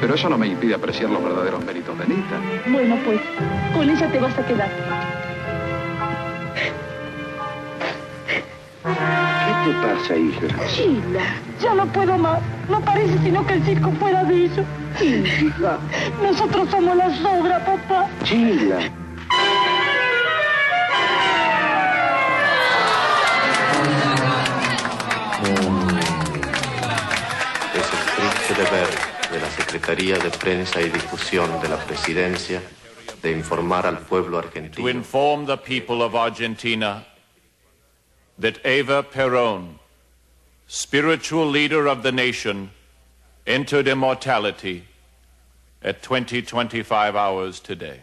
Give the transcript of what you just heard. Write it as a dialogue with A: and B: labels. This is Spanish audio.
A: Pero eso no me impide apreciar los verdaderos méritos de Anita.
B: Bueno, pues, con ella te vas a quedar.
C: ¿Qué te pasa, hija?
B: Chila, ya no puedo más. No parece sino que el circo fuera de ellos.
C: Hija.
B: Nosotros somos la sobra, papá.
C: Chila.
D: De la Secretaría de Prensa y Difusión de la Presidencia de informar al pueblo
E: to
D: argentino
E: inform the people of Argentina that Eva Perón, spiritual leader of the nation, entered immortality at 2025 hours today.